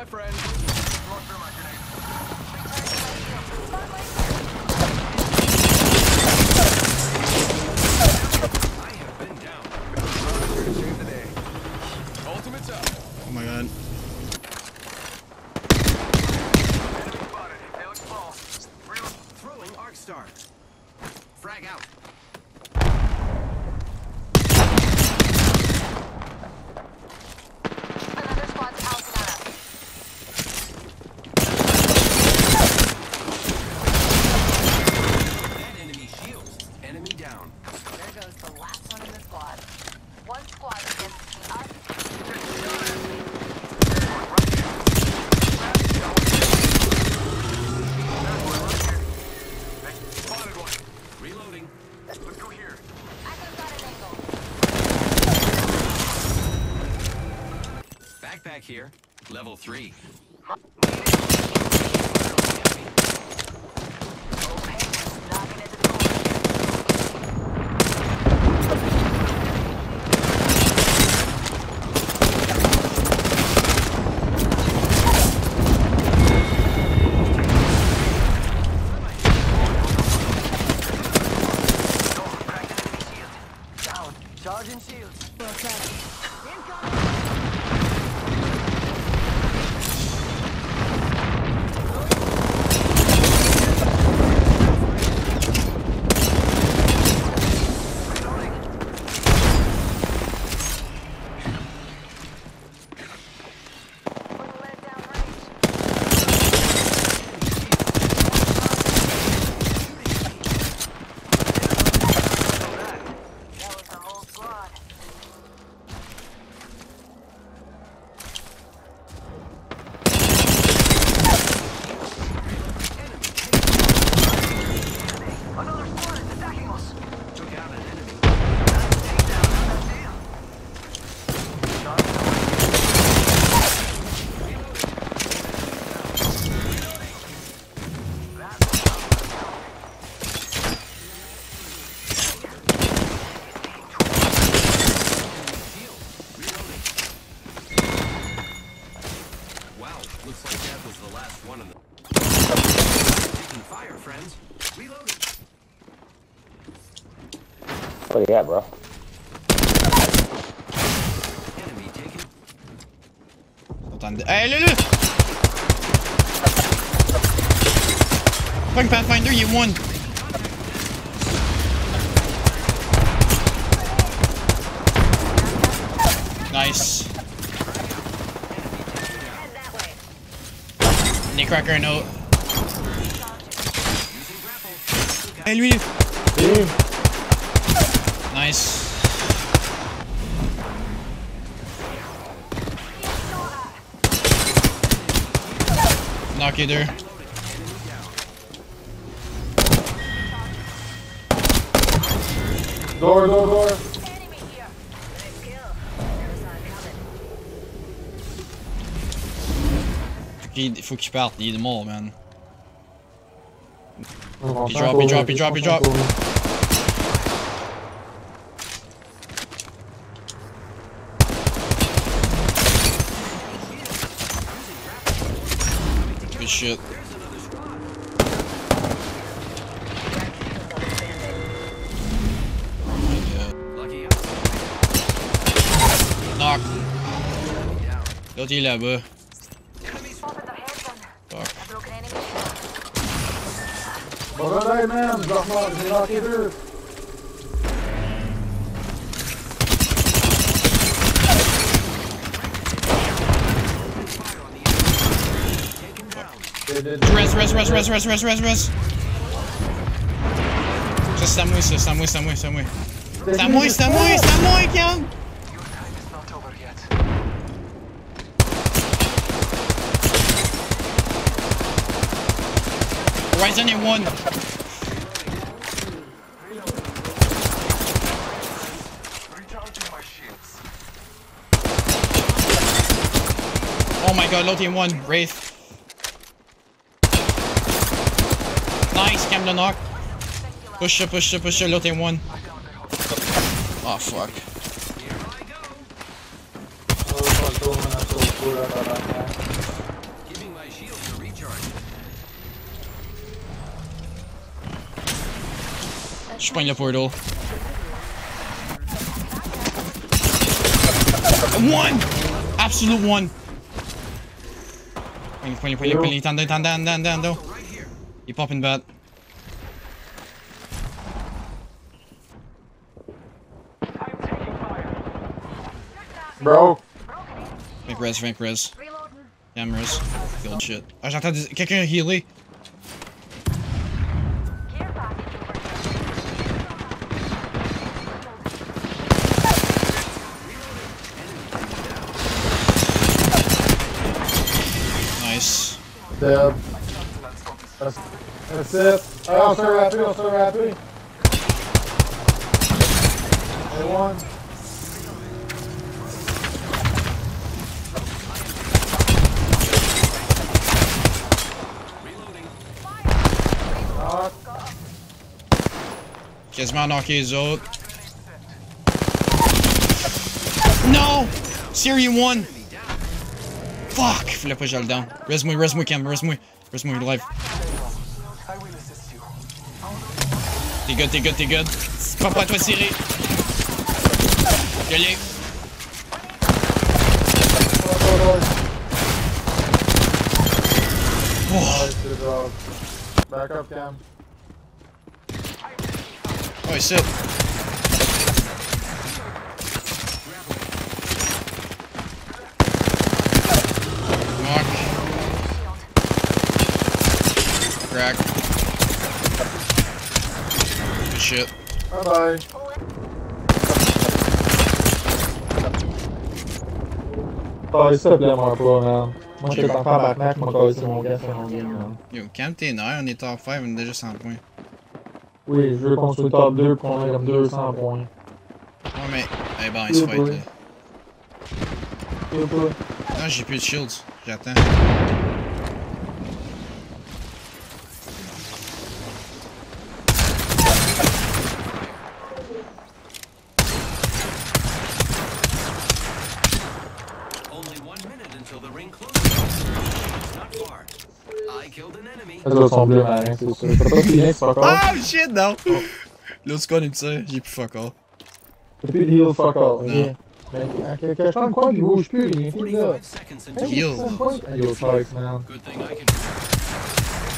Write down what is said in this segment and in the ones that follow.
my friend. What do you got, bro? Attendez. Hey, Lulu! Fucking Pathfinder, you won! Nice. That way. Nitcracker note. Hey, lui! Nice. Knock you there. Door, door, door. Enemy here. Nice kill. Never saw it coming. Faut qu'il parte, il est mort, man. Il drop, il drop, il drop, il drop. Shit. Knock. L'autre est là-bas. Fuck res, res, res, res, res, res, res. Ça, c'est à moi, ça, c'est à moi, c'est à moi, c'est à moi. C'est à moi, c'est à moi, c'est à moi, Kian! Your time is not over yet. Horizon est one. Recharging my shields. Oh my god, est one. Wraith. De knock. Push it, push it, push it, l'autre one. Oh fuck. Giving my shields a recharge. Je pogne le portal. One! Absolute one! Pogne, pogne, pogne, pogne, il est en dedans, en dedans, en dedans, en dedans, en dedans. Right here. Il pop une batte. bro. Frank res, Frank res. Damn res. Killed shit. Ah, j'entends des... quelqu'un healer. Nice. Dead. That's, that's it. Oh, sir, rapid, oh, sir, rapid. They won. Quasiment knocké les autres. Non! Siri 1! Enemy down. Fuck! Fallait pas que je le down. Reste-moi, reste-moi, Cam, reste-moi. Reste-moi, live. I will assist you. T'es good, t'es good, t'es good. Pas pas toi, Siri. Je l'ai. Oh. Back up, Cam. Oh, shit. Knock. Crack. Good shit. Bye bye. S'il te plaît, moi pas, man. Moi, je suis en tabarnak, moi, casser mon gars sur mon game, man. Yo, calme tes nerfs, on est top 5, on est déjà 100 points. Oui, je veux qu'on soit top 2 pour qu'on ait comme 200 points. Ouais, mais. Eh ben, il se fight là. Non, j'ai plus de shields. J'attends. An enemy. Ça doit ressembler à rien, c'est sûr. T'as pas de heal, c'est pas. Oh shit, non! L'autre squad il me tire, j'ai plus fuck all. T'as plus de heal, fuck all. Ok. Mais que je dans le coin, il bouge plus, il est fini là. 45 seconds Heal. c'est un point. Hey, yo, spikes, man. I can.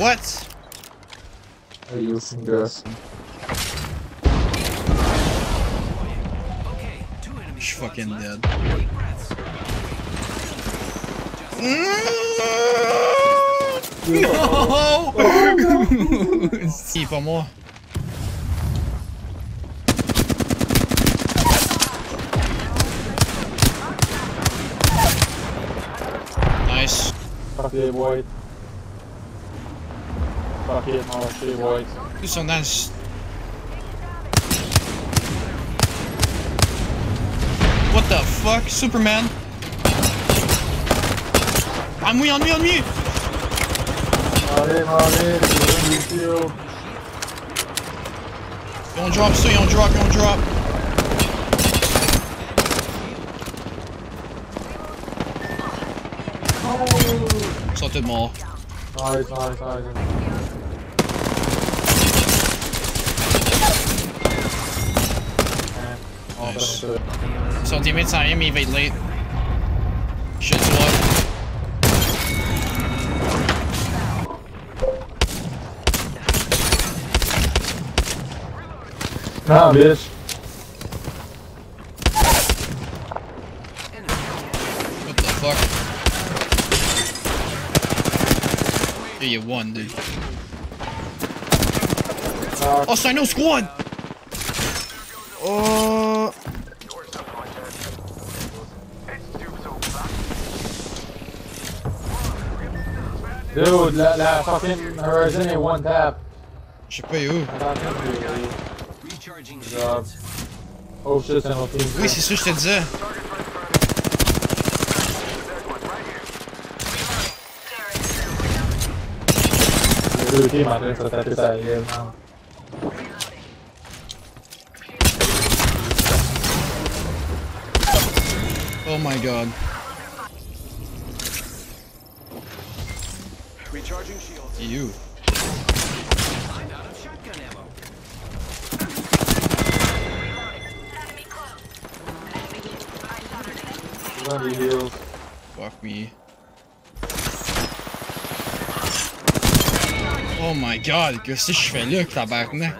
What? Hey, yo, c'est une gosse. Okay, two enemy Je suis fucking dead. Deep breaths. No! Si, pas moi. Nice. Fuck les white. Fuck it, les white. Ils sont dans le... What the fuck? Superman? On me, on me, on me! Allez, allez, le. Ils ont drop ça, ils ont drop, ils ont drop. Ils sont tous morts. Nice, nice, nice. Nice. Son teammate s'en vient, mais il va être late. Nah, bitch. What the fuck? Yeah, you won, dude. Knock. Oh, c'est un autre squad! Oh... Dude, la, la fucking Horizon est one tap. Je sais pas où. Attends, Recharging shields. Oh shit, c'est notre team. Oui, c'est ça que je te disais. Les deux teams en train de se taper sa gueule, man. Oh my god. Recharging shields. You. The heals. Fuck me. Oh my god, qu'est-ce que je fais là, tabarnak?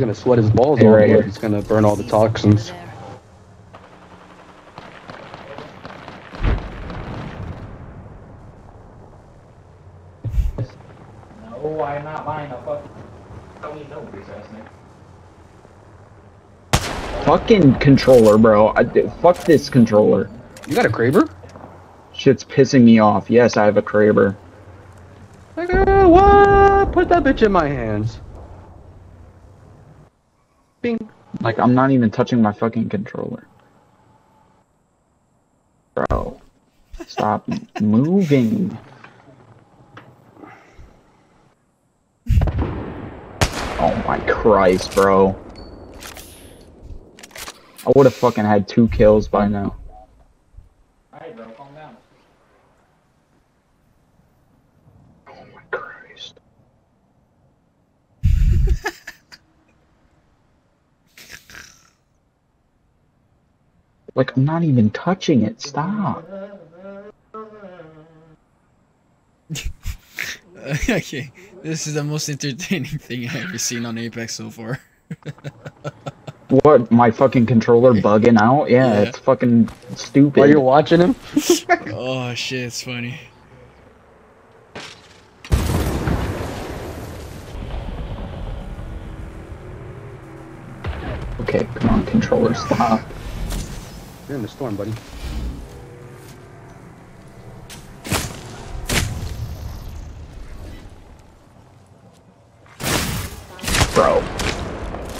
Gonna sweat his balls Hey, off, right here. he's gonna burn all the See you over toxins. No, I'm not buying a fucking. Don't even know ass nigga. Fucking controller, bro. I, fuck this controller. You got a Kraber? Shit's pissing me off. Yes, I have a Kraber. Like, uh, what? Put that bitch in my hands. Like, I'm not even touching my fucking controller. Bro. Stop moving. Oh my Christ, bro. I would have fucking had two kills by now. Alright, bro, calm down. Oh my Christ. like, I'm not even touching it. Stop. okay, this is the most entertaining thing I've ever seen on Apex so far. What? My fucking controller bugging out? Yeah, Yeah. it's fucking stupid. While you're watching him? oh shit, it's funny. Okay, come on, controller, stop. You're in the storm, buddy. Bro.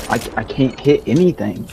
I, I can't hit anything.